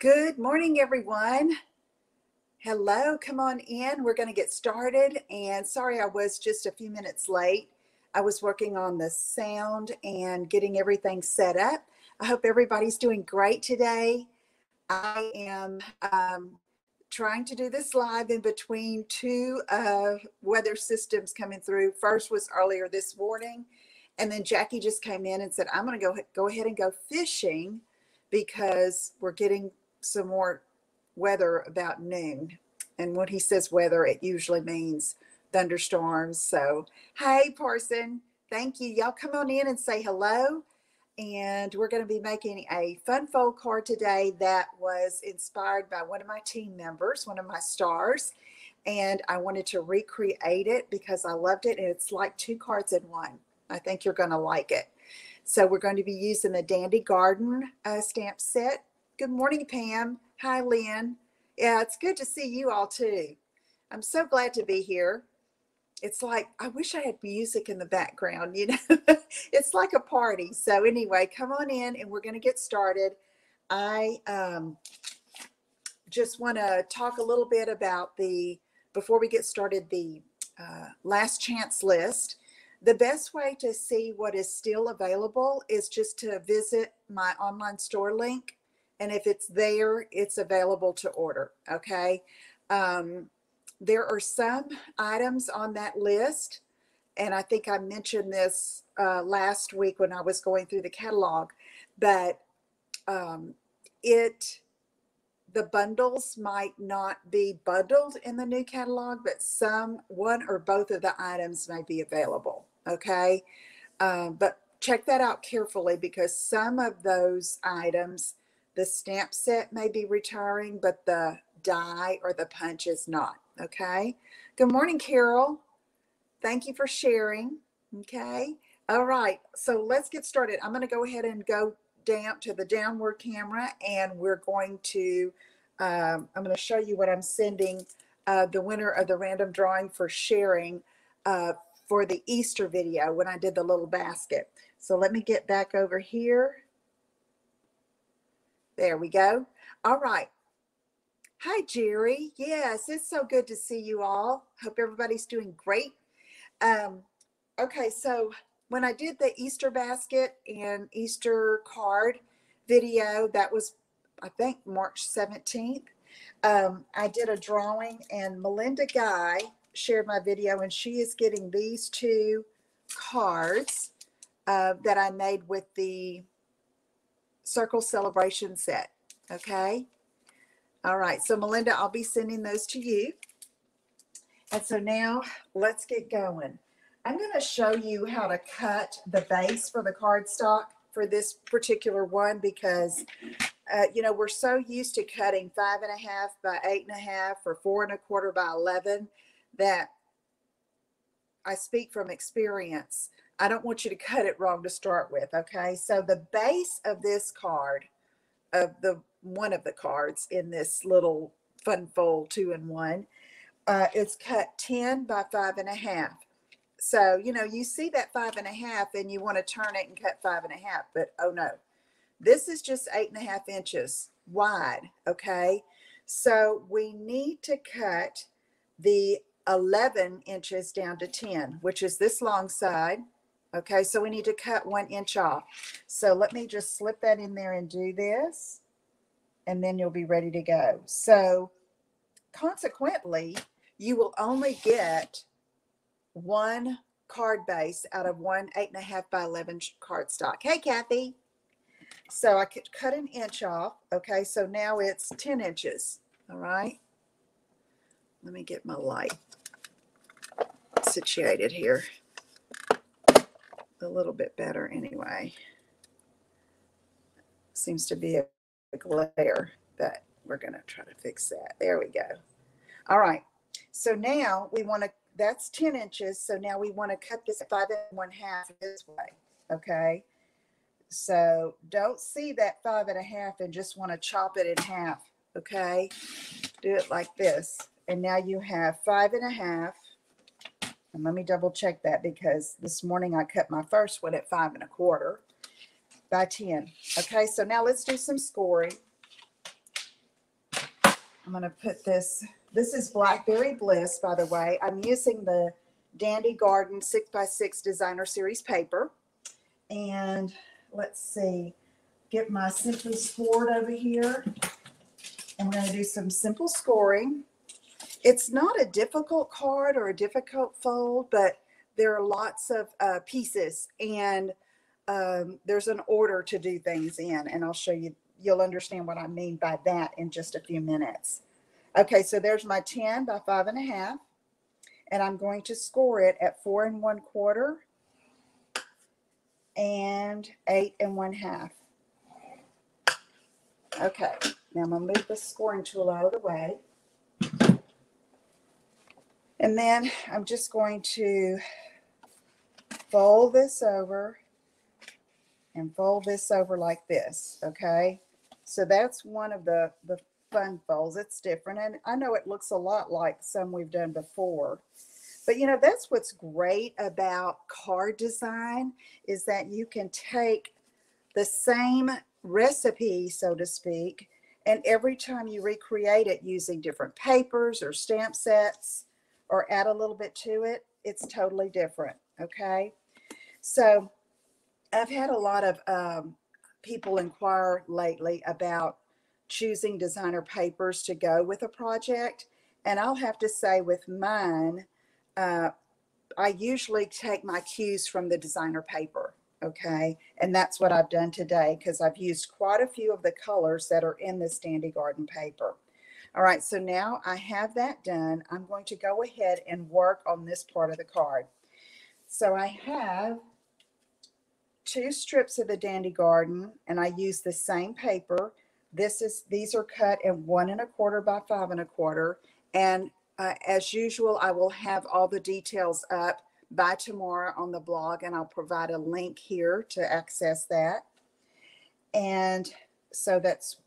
Good morning, everyone. Hello, come on in. We're going to get started. And sorry, I was just a few minutes late. I was working on the sound and getting everything set up. I hope everybody's doing great today. I am um, trying to do this live in between two uh, weather systems coming through. First was earlier this morning, and then Jackie just came in and said, I'm going to go, go ahead and go fishing because we're getting some more weather about noon. And when he says weather, it usually means thunderstorms. So, hey, Parson, thank you. Y'all come on in and say hello. And we're going to be making a fun fold card today that was inspired by one of my team members, one of my stars. And I wanted to recreate it because I loved it. And it's like two cards in one. I think you're going to like it. So, we're going to be using the Dandy Garden uh, stamp set Good morning, Pam. Hi, Lynn. Yeah, it's good to see you all too. I'm so glad to be here. It's like, I wish I had music in the background, you know, it's like a party. So, anyway, come on in and we're going to get started. I um, just want to talk a little bit about the, before we get started, the uh, last chance list. The best way to see what is still available is just to visit my online store link and if it's there, it's available to order. Okay. Um, there are some items on that list, and I think I mentioned this uh, last week when I was going through the catalog, but um, it the bundles might not be bundled in the new catalog, but some one or both of the items may be available. Okay. Um, but check that out carefully because some of those items the stamp set may be retiring, but the die or the punch is not. Okay. Good morning, Carol. Thank you for sharing. Okay. All right. So let's get started. I'm going to go ahead and go down to the downward camera and we're going to, um, I'm going to show you what I'm sending uh, the winner of the random drawing for sharing uh, for the Easter video when I did the little basket. So let me get back over here there we go. All right. Hi, Jerry. Yes, it's so good to see you all. Hope everybody's doing great. Um, okay, so when I did the Easter basket and Easter card video, that was, I think, March 17th, um, I did a drawing and Melinda Guy shared my video and she is getting these two cards uh, that I made with the circle celebration set. Okay. All right. So Melinda, I'll be sending those to you. And so now let's get going. I'm going to show you how to cut the base for the cardstock for this particular one because, uh, you know, we're so used to cutting five and a half by eight and a half or four and a quarter by 11 that I speak from experience. I don't want you to cut it wrong to start with. Okay. So the base of this card, of the one of the cards in this little fun fold two and one, uh, it's cut 10 by five and a half. So, you know, you see that five and a half and you want to turn it and cut five and a half, but oh no, this is just eight and a half inches wide. Okay. So we need to cut the 11 inches down to 10, which is this long side. Okay, so we need to cut one inch off. So let me just slip that in there and do this, and then you'll be ready to go. So consequently, you will only get one card base out of one eight and a half by 11 card stock. Hey, Kathy. So I could cut an inch off. Okay, so now it's 10 inches. All right. Let me get my light situated here a little bit better anyway. Seems to be a, glare, but we're going to try to fix that. There we go. All right. So now we want to, that's 10 inches. So now we want to cut this five and one half this way. Okay. So don't see that five and a half and just want to chop it in half. Okay. Do it like this. And now you have five and a half and let me double check that because this morning I cut my first one at five and a quarter by 10. Okay, so now let's do some scoring. I'm going to put this, this is Blackberry Bliss, by the way. I'm using the Dandy Garden 6x6 Designer Series paper. And let's see, get my Simply Scored over here. And we're going to do some simple scoring. It's not a difficult card or a difficult fold, but there are lots of uh, pieces and um, there's an order to do things in. And I'll show you, you'll understand what I mean by that in just a few minutes. Okay, so there's my 10 by five and a half. And I'm going to score it at four and one quarter and eight and one half. Okay, now I'm gonna move the scoring tool out of the way. And then I'm just going to fold this over and fold this over like this, okay? So that's one of the, the fun folds. It's different. And I know it looks a lot like some we've done before. But you know, that's what's great about card design is that you can take the same recipe, so to speak, and every time you recreate it using different papers or stamp sets or add a little bit to it, it's totally different. Okay. So I've had a lot of um, people inquire lately about choosing designer papers to go with a project. And I'll have to say, with mine, uh, I usually take my cues from the designer paper. Okay. And that's what I've done today because I've used quite a few of the colors that are in this Dandy Garden paper. All right. So now I have that done. I'm going to go ahead and work on this part of the card. So I have two strips of the Dandy Garden and I use the same paper. This is, these are cut in one and a quarter by five and a quarter. And uh, as usual, I will have all the details up by tomorrow on the blog and I'll provide a link here to access that. And so that's,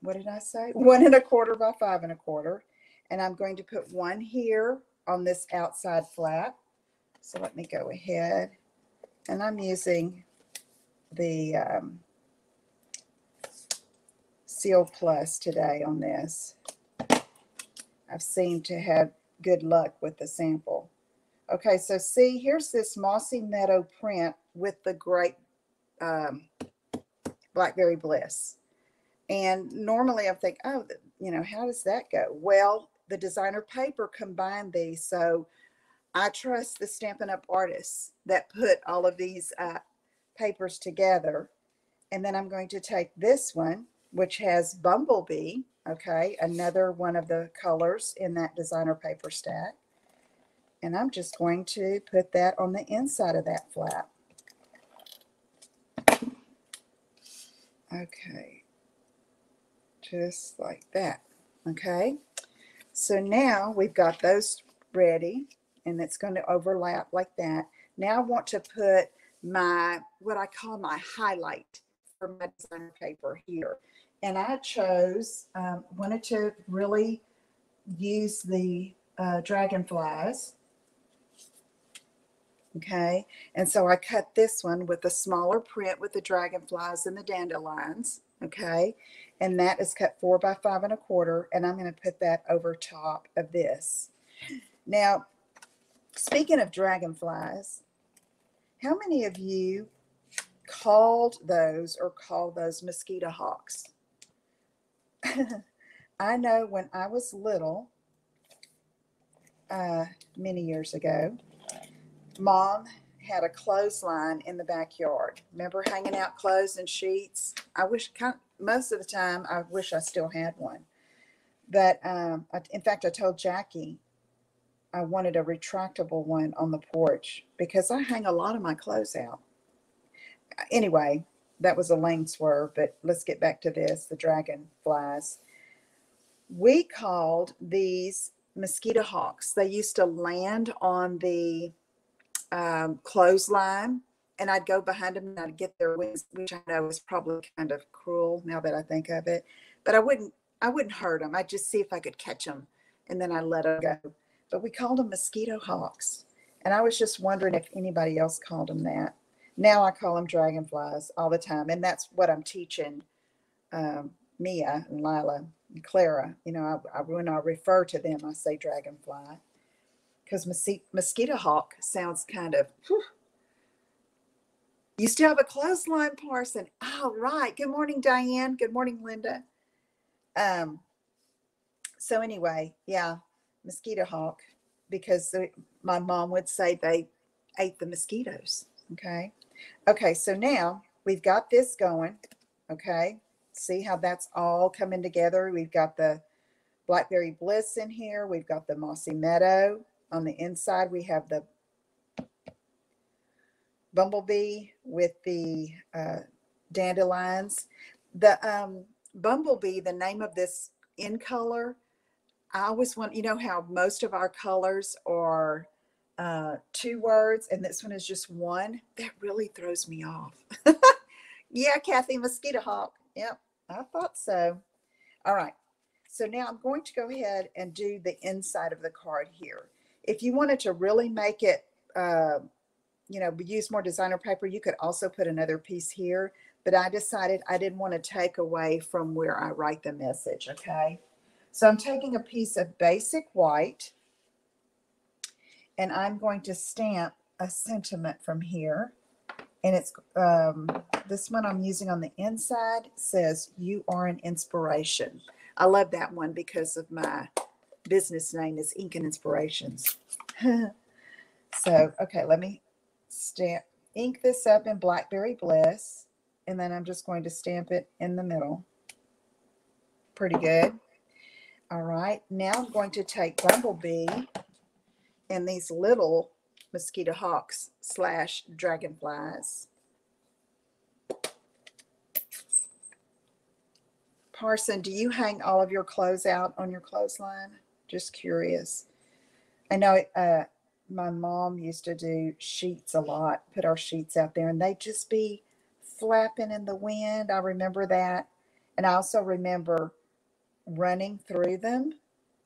what did I say? One and a quarter by five and a quarter. And I'm going to put one here on this outside flap. So let me go ahead and I'm using the um, Seal Plus today on this. I've seemed to have good luck with the sample. Okay, so see, here's this Mossy Meadow print with the great um, Blackberry Bliss. And normally I think, oh, you know, how does that go? Well, the designer paper combined these. So I trust the Stampin' Up! artists that put all of these uh, papers together. And then I'm going to take this one, which has Bumblebee, okay, another one of the colors in that designer paper stack. And I'm just going to put that on the inside of that flap. Okay, just like that, okay? So now we've got those ready and it's going to overlap like that. Now I want to put my, what I call my highlight for my designer paper here. And I chose, um, wanted to really use the uh, dragonflies. Okay, and so I cut this one with a smaller print with the dragonflies and the dandelions. Okay, and that is cut four by five and a quarter, and I'm going to put that over top of this. Now, Speaking of dragonflies, how many of you called those or call those mosquito hawks? I know when I was little, uh, many years ago, mom had a clothesline in the backyard. Remember hanging out clothes and sheets? I wish, most of the time, I wish I still had one. But um, I, in fact, I told Jackie I wanted a retractable one on the porch because I hang a lot of my clothes out. Anyway, that was a lane swerve, but let's get back to this the dragonflies. We called these mosquito hawks. They used to land on the um, clothesline, and I'd go behind them and I'd get their wings, which I know is probably kind of cruel now that I think of it. But I wouldn't, I wouldn't hurt them. I'd just see if I could catch them, and then I let them go but we called them mosquito hawks. And I was just wondering if anybody else called them that. Now I call them dragonflies all the time. And that's what I'm teaching um, Mia and Lila and Clara. You know, I, I, when I refer to them, I say dragonfly because mosquito hawk sounds kind of. Whew. You still have a clothesline, Parson. All right. Good morning, Diane. Good morning, Linda. Um. So anyway, yeah, mosquito hawk, because my mom would say they ate the mosquitoes. Okay. Okay. So now we've got this going. Okay. See how that's all coming together. We've got the Blackberry Bliss in here. We've got the Mossy Meadow. On the inside, we have the Bumblebee with the uh, dandelions. The um, Bumblebee, the name of this in color, I always want, you know how most of our colors are uh, two words and this one is just one? That really throws me off. yeah, Kathy, mosquito hawk. Yep, I thought so. All right. So now I'm going to go ahead and do the inside of the card here. If you wanted to really make it, uh, you know, use more designer paper, you could also put another piece here. But I decided I didn't want to take away from where I write the message. Okay. So I'm taking a piece of basic white and I'm going to stamp a sentiment from here. And it's um, this one I'm using on the inside says, You are an inspiration. I love that one because of my business name is Ink and Inspirations. so, okay, let me stamp, ink this up in Blackberry Bliss. And then I'm just going to stamp it in the middle. Pretty good. All right, now I'm going to take Bumblebee and these little mosquito hawks slash dragonflies. Parson, do you hang all of your clothes out on your clothesline? Just curious. I know uh, my mom used to do sheets a lot, put our sheets out there, and they'd just be flapping in the wind. I remember that. And I also remember running through them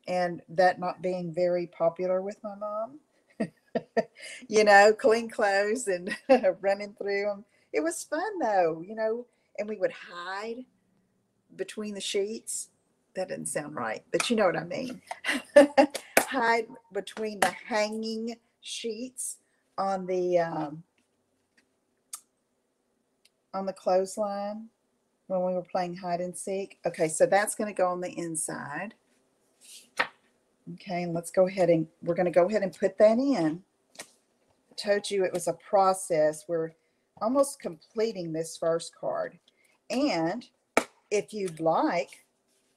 and that not being very popular with my mom. you know, clean clothes and running through them. It was fun though, you know, and we would hide between the sheets. That didn't sound right, but you know what I mean. hide between the hanging sheets on the um, on the clothesline when we were playing hide and seek. Okay, so that's going to go on the inside. Okay, and let's go ahead and we're going to go ahead and put that in. I told you it was a process. We're almost completing this first card. And if you'd like,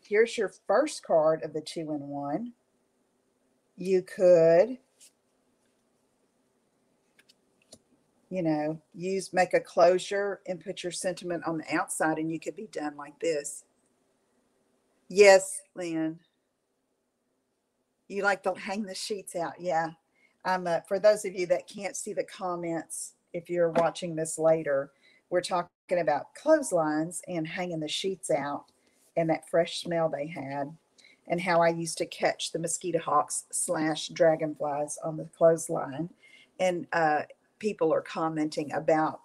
here's your first card of the two in one. You could, you know, use, make a closure and put your sentiment on the outside and you could be done like this. Yes, Lynn. You like to hang the sheets out. Yeah. Um, uh, for those of you that can't see the comments, if you're watching this later, we're talking about clotheslines and hanging the sheets out and that fresh smell they had and how I used to catch the mosquito hawks slash dragonflies on the clothesline. And uh, people are commenting about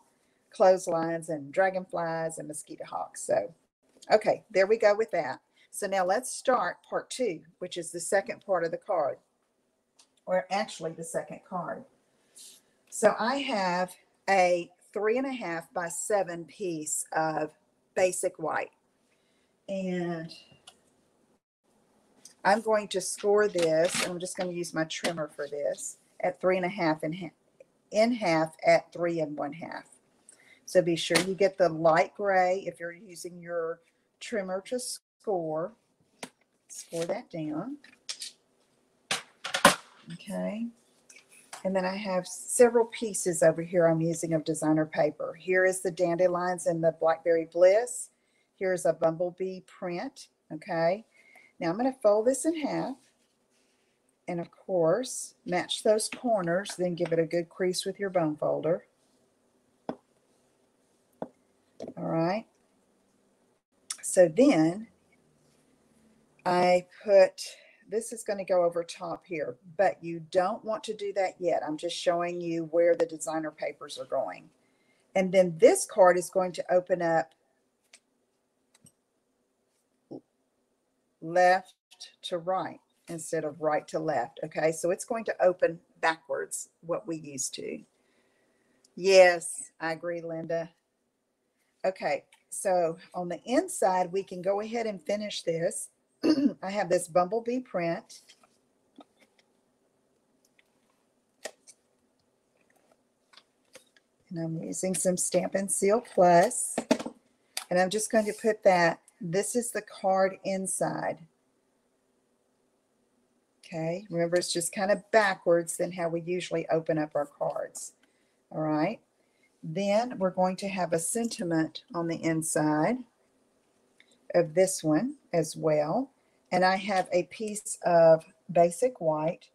clotheslines and dragonflies and mosquito hawks. So, okay, there we go with that. So now let's start part two, which is the second part of the card, or actually the second card. So I have a three and a half by seven piece of basic white. And I'm going to score this. And I'm just going to use my trimmer for this at three and a half and in, in half at three and one half. So be sure you get the light gray if you're using your trimmer to score. Score that down. Okay. And then I have several pieces over here I'm using of designer paper. Here is the dandelions and the blackberry bliss. Here's a bumblebee print. Okay. Now I'm going to fold this in half. And of course, match those corners, then give it a good crease with your bone folder. All right. So then I put, this is going to go over top here, but you don't want to do that yet. I'm just showing you where the designer papers are going. And then this card is going to open up left to right instead of right to left. Okay, so it's going to open backwards what we used to. Yes, I agree, Linda. Okay, so on the inside, we can go ahead and finish this. I have this bumblebee print. And I'm using some Stampin' Seal Plus. And I'm just going to put that, this is the card inside. Okay, remember it's just kind of backwards than how we usually open up our cards. All right, then we're going to have a sentiment on the inside of this one as well. And I have a piece of basic white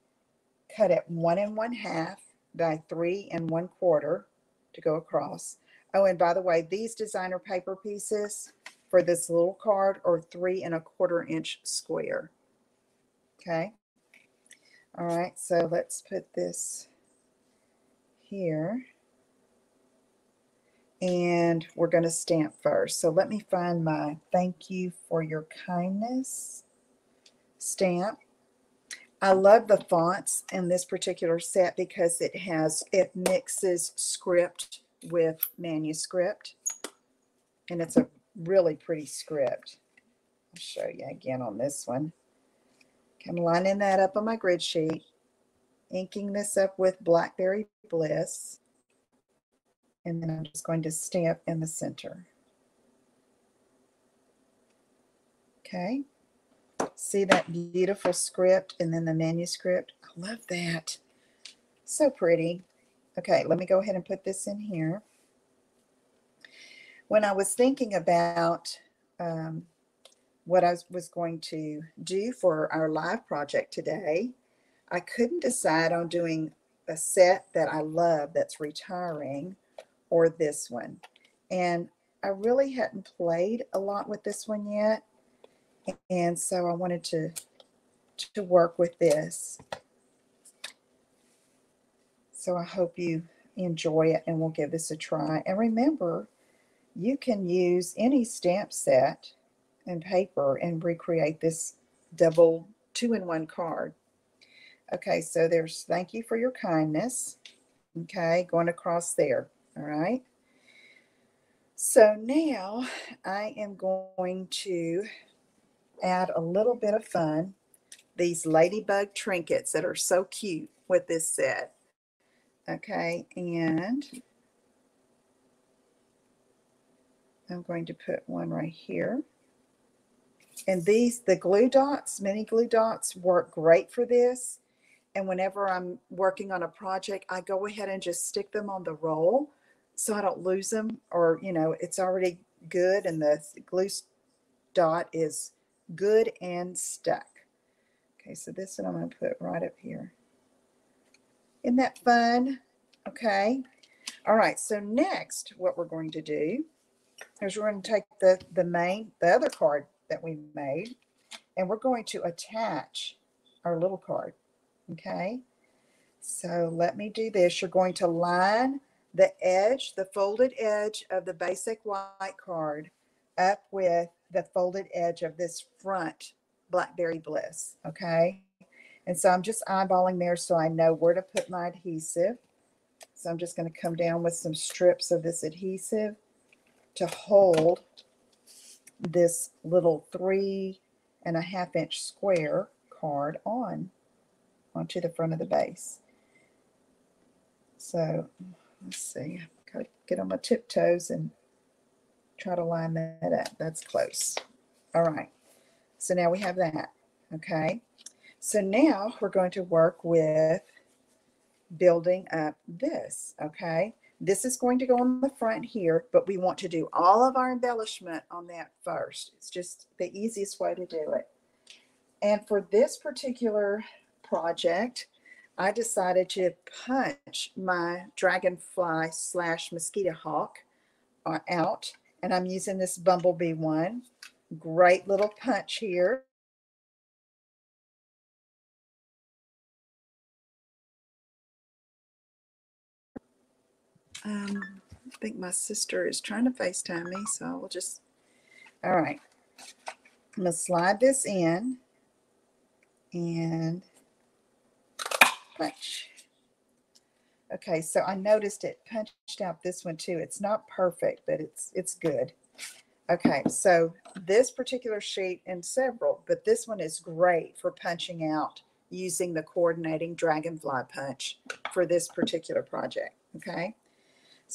cut at one and one half by three and one quarter to go across. Oh, and by the way, these designer paper pieces for this little card are three and a quarter inch square. Okay. All right, so let's put this here. And we're going to stamp first. So let me find my thank you for your kindness stamp. I love the fonts in this particular set because it has, it mixes script with manuscript. And it's a really pretty script. I'll show you again on this one. I'm lining that up on my grid sheet, inking this up with Blackberry Bliss. And then I'm just going to stamp in the center. Okay. See that beautiful script and then the manuscript? I love that. So pretty. Okay, let me go ahead and put this in here. When I was thinking about um, what I was going to do for our live project today, I couldn't decide on doing a set that I love that's retiring or this one. And I really hadn't played a lot with this one yet. And so I wanted to, to work with this. So I hope you enjoy it and we'll give this a try. And remember, you can use any stamp set and paper and recreate this double two-in-one card. Okay, so there's thank you for your kindness. Okay, going across there. All right. So now I am going to add a little bit of fun. These ladybug trinkets that are so cute with this set. Okay, and I'm going to put one right here. And these, the glue dots, mini glue dots work great for this. And whenever I'm working on a project, I go ahead and just stick them on the roll so I don't lose them or, you know, it's already good and the glue dot is good and stuck. Okay, so this one I'm going to put right up here. Isn't that fun? Okay. All right, so next what we're going to do is we're going to take the, the main, the other card that we made, and we're going to attach our little card. Okay, so let me do this. You're going to line the edge, the folded edge of the basic white card up with the folded edge of this front Blackberry Bliss. Okay, and so I'm just eyeballing there so I know where to put my adhesive. So I'm just going to come down with some strips of this adhesive to hold this little three and a half inch square card on onto the front of the base. So let's see, I've gotta get on my tiptoes and try to line that up. That's close. All right. So now we have that. Okay. So now we're going to work with building up this. Okay. This is going to go on the front here, but we want to do all of our embellishment on that first. It's just the easiest way to do it. And for this particular project, I decided to punch my dragonfly slash mosquito hawk uh, out. And I'm using this bumblebee one. Great little punch here. Um, I think my sister is trying to FaceTime me, so I will just, all right. I'm going to slide this in and punch. Okay, so I noticed it punched out this one too. It's not perfect, but it's it's good. Okay, so this particular sheet and several, but this one is great for punching out using the coordinating dragonfly punch for this particular project. Okay,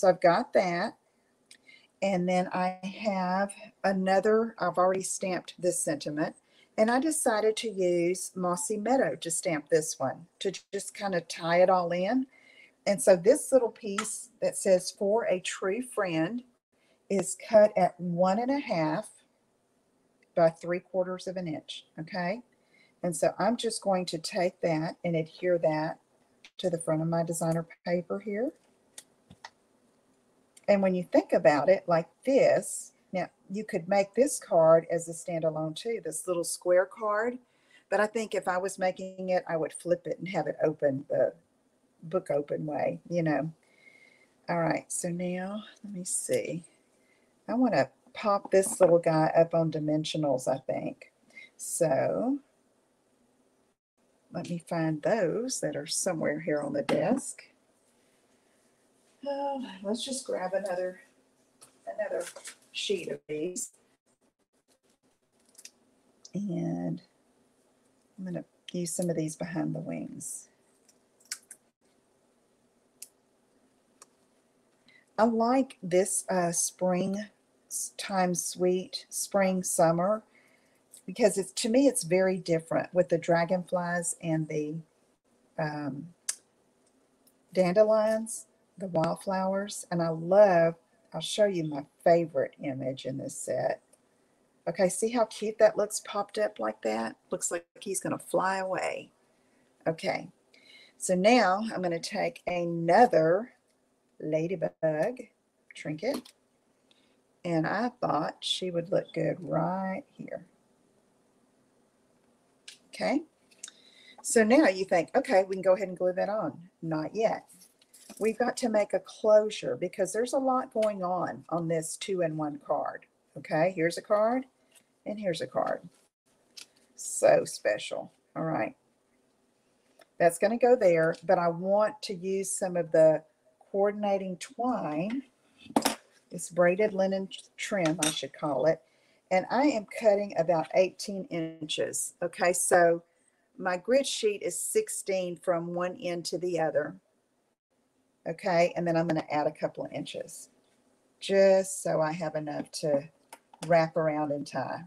so I've got that. And then I have another, I've already stamped this sentiment. And I decided to use Mossy Meadow to stamp this one to just kind of tie it all in. And so this little piece that says for a true friend is cut at one and a half by three quarters of an inch. Okay. And so I'm just going to take that and adhere that to the front of my designer paper here. And when you think about it like this, now you could make this card as a standalone too, this little square card. But I think if I was making it, I would flip it and have it open the book open way, you know. All right, so now let me see. I want to pop this little guy up on dimensionals, I think. So let me find those that are somewhere here on the desk. Oh, let's just grab another another sheet of these. And I'm going to use some of these behind the wings. I like this uh, spring time sweet spring summer because it's to me it's very different with the dragonflies and the um, dandelions the wildflowers. And I love, I'll show you my favorite image in this set. Okay, see how cute that looks popped up like that? Looks like he's going to fly away. Okay, so now I'm going to take another ladybug trinket. And I thought she would look good right here. Okay, so now you think, okay, we can go ahead and glue that on. Not yet we've got to make a closure because there's a lot going on on this two in one card. Okay, here's a card and here's a card. So special. All right. That's going to go there, but I want to use some of the coordinating twine. It's braided linen trim, I should call it. And I am cutting about 18 inches. Okay, so my grid sheet is 16 from one end to the other. Okay, and then I'm going to add a couple of inches just so I have enough to wrap around and tie.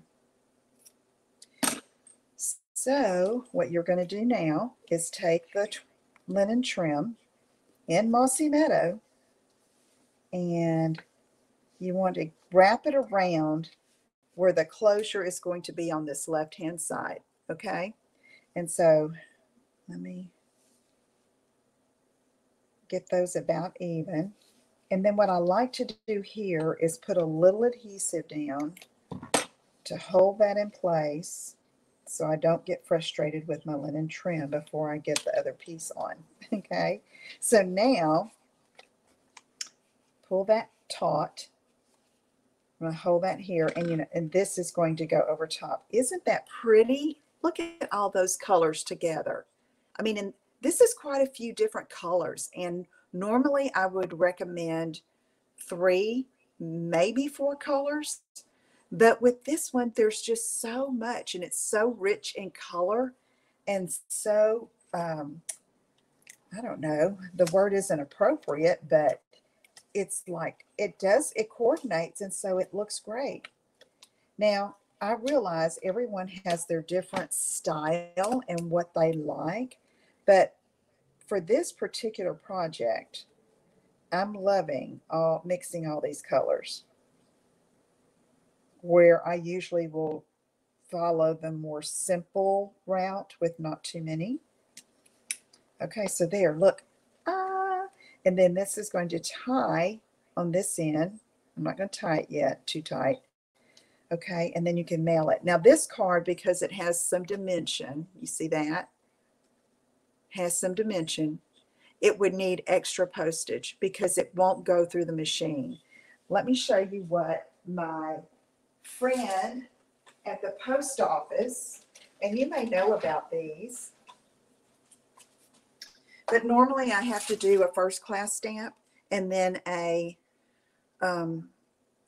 So what you're going to do now is take the linen trim in Mossy Meadow and you want to wrap it around where the closure is going to be on this left hand side. Okay. And so let me get those about even. And then what I like to do here is put a little adhesive down to hold that in place so I don't get frustrated with my linen trim before I get the other piece on. Okay, so now pull that taut. I'm going to hold that here and you know, and this is going to go over top. Isn't that pretty? Look at all those colors together. I mean, and this is quite a few different colors. And normally I would recommend three, maybe four colors. But with this one, there's just so much and it's so rich in color and so, um, I don't know, the word isn't appropriate, but it's like it does, it coordinates. And so it looks great. Now, I realize everyone has their different style and what they like. But for this particular project, I'm loving all mixing all these colors. Where I usually will follow the more simple route with not too many. Okay, so there, look. Ah, and then this is going to tie on this end. I'm not going to tie it yet, too tight. Okay, and then you can mail it. Now this card, because it has some dimension, you see that? Has some dimension, it would need extra postage because it won't go through the machine. Let me show you what my friend at the post office, and you may know about these. But normally I have to do a first class stamp and then a, um,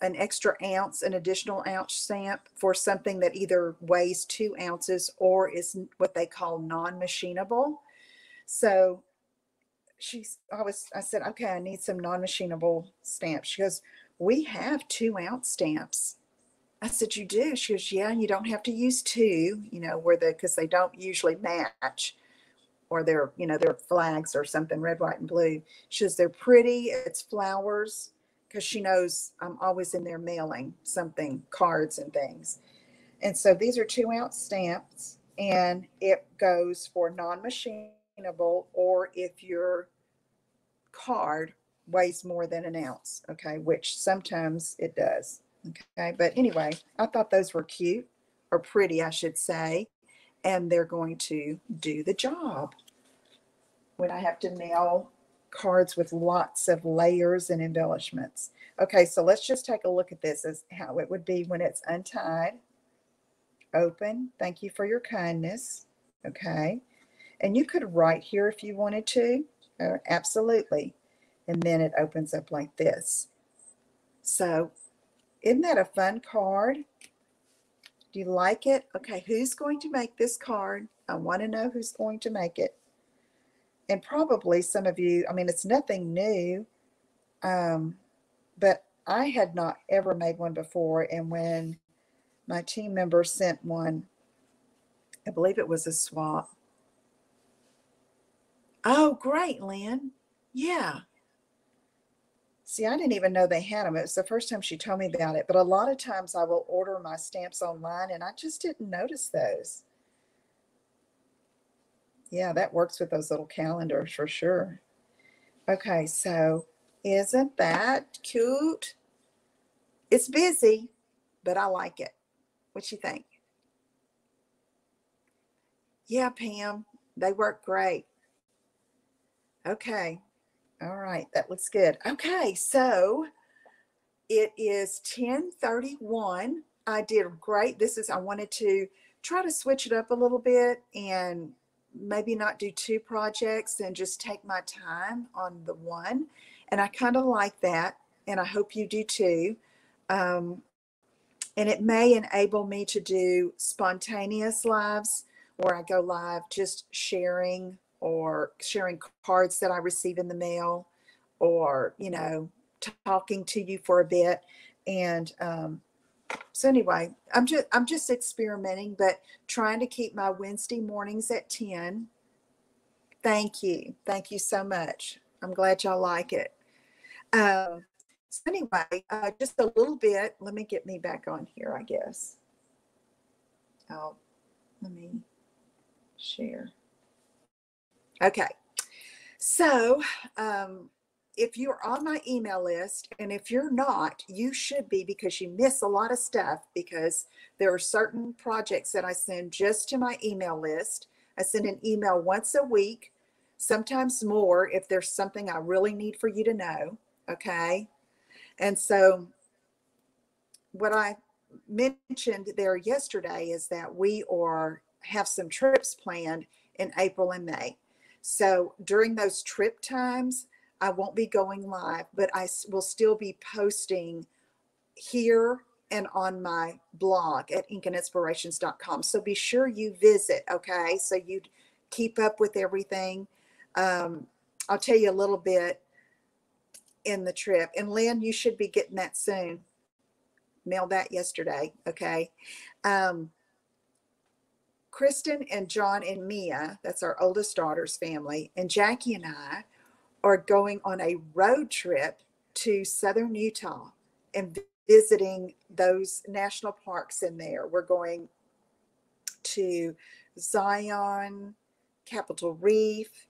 an extra ounce, an additional ounce stamp for something that either weighs two ounces or is what they call non-machinable. So she's, I was, I said, okay, I need some non-machinable stamps. She goes, we have two ounce stamps. I said, you do? She goes, yeah, you don't have to use two, you know, where the, because they don't usually match or they're, you know, they're flags or something, red, white, and blue. She says, they're pretty. It's flowers because she knows I'm always in there mailing something, cards and things. And so these are two ounce stamps and it goes for non or if your card weighs more than an ounce, okay, which sometimes it does. Okay, but anyway, I thought those were cute or pretty, I should say, and they're going to do the job. When I have to mail cards with lots of layers and embellishments. Okay, so let's just take a look at this as how it would be when it's untied. Open. Thank you for your kindness. Okay. And you could write here if you wanted to. Uh, absolutely. And then it opens up like this. So isn't that a fun card? Do you like it? Okay, who's going to make this card? I want to know who's going to make it. And probably some of you, I mean, it's nothing new, um, but I had not ever made one before. And when my team member sent one, I believe it was a swap. Oh, great, Lynn. Yeah. See, I didn't even know they had them. It was the first time she told me about it. But a lot of times I will order my stamps online and I just didn't notice those. Yeah, that works with those little calendars for sure. Okay, so isn't that cute? It's busy, but I like it. What you think? Yeah, Pam, they work great. Okay, all right, that looks good. Okay, so it is 1031. I did great. This is, I wanted to try to switch it up a little bit and maybe not do two projects and just take my time on the one. And I kind of like that. And I hope you do too. Um, and it may enable me to do spontaneous lives where I go live just sharing or sharing cards that I receive in the mail or, you know, talking to you for a bit. And um, so anyway, I'm just I'm just experimenting, but trying to keep my Wednesday mornings at 10. Thank you. Thank you so much. I'm glad y'all like it. Um, so anyway, uh, just a little bit. Let me get me back on here, I guess. Oh, let me share. Okay. So, um, if you're on my email list, and if you're not, you should be because you miss a lot of stuff because there are certain projects that I send just to my email list. I send an email once a week, sometimes more if there's something I really need for you to know. Okay. And so, what I mentioned there yesterday is that we are have some trips planned in April and May. So during those trip times, I won't be going live, but I will still be posting here and on my blog at inkinspirations.com. So be sure you visit, okay? So you keep up with everything. Um, I'll tell you a little bit in the trip. And Lynn, you should be getting that soon. Mailed that yesterday, okay? Um, Kristen and John and Mia, that's our oldest daughter's family, and Jackie and I are going on a road trip to southern Utah and visiting those national parks in there. We're going to Zion, Capitol Reef,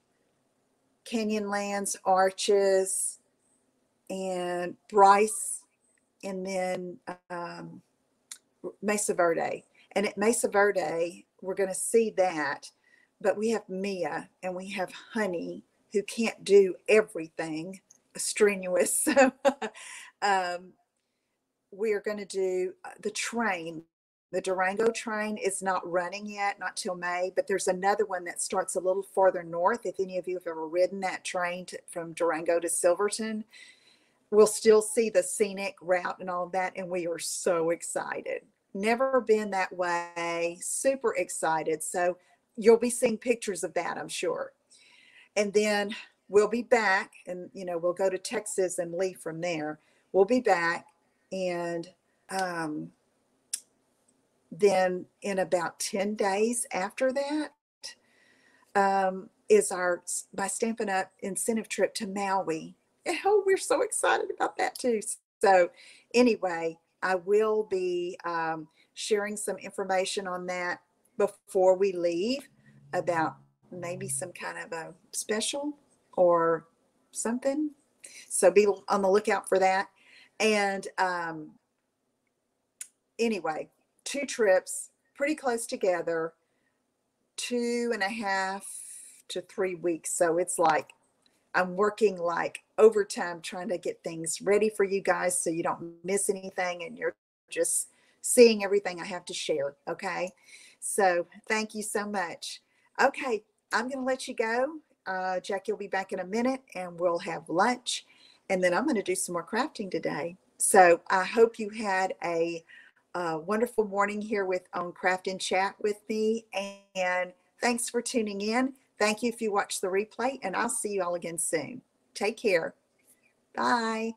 Canyonlands, Arches, and Bryce, and then um, Mesa Verde. And at Mesa Verde, we're going to see that. But we have Mia and we have Honey who can't do everything strenuous. So um, we are going to do uh, the train the Durango train is not running yet, not till May, but there's another one that starts a little farther north. If any of you have ever ridden that train to, from Durango to Silverton, we'll still see the scenic route and all that. And we are so excited. Never been that way. Super excited. So you'll be seeing pictures of that, I'm sure. And then we'll be back and, you know, we'll go to Texas and leave from there. We'll be back and, um, then in about 10 days after that um, is our by Stampin' Up incentive trip to maui oh we're so excited about that too so anyway i will be um, sharing some information on that before we leave about maybe some kind of a special or something so be on the lookout for that and um, anyway two trips pretty close together, two and a half to three weeks. So it's like I'm working like overtime trying to get things ready for you guys so you don't miss anything and you're just seeing everything I have to share. Okay. So thank you so much. Okay. I'm going to let you go. Uh, Jackie will be back in a minute and we'll have lunch. And then I'm going to do some more crafting today. So I hope you had a a wonderful morning here with on Craft and Chat with me. And thanks for tuning in. Thank you if you watch the replay, and I'll see you all again soon. Take care. Bye.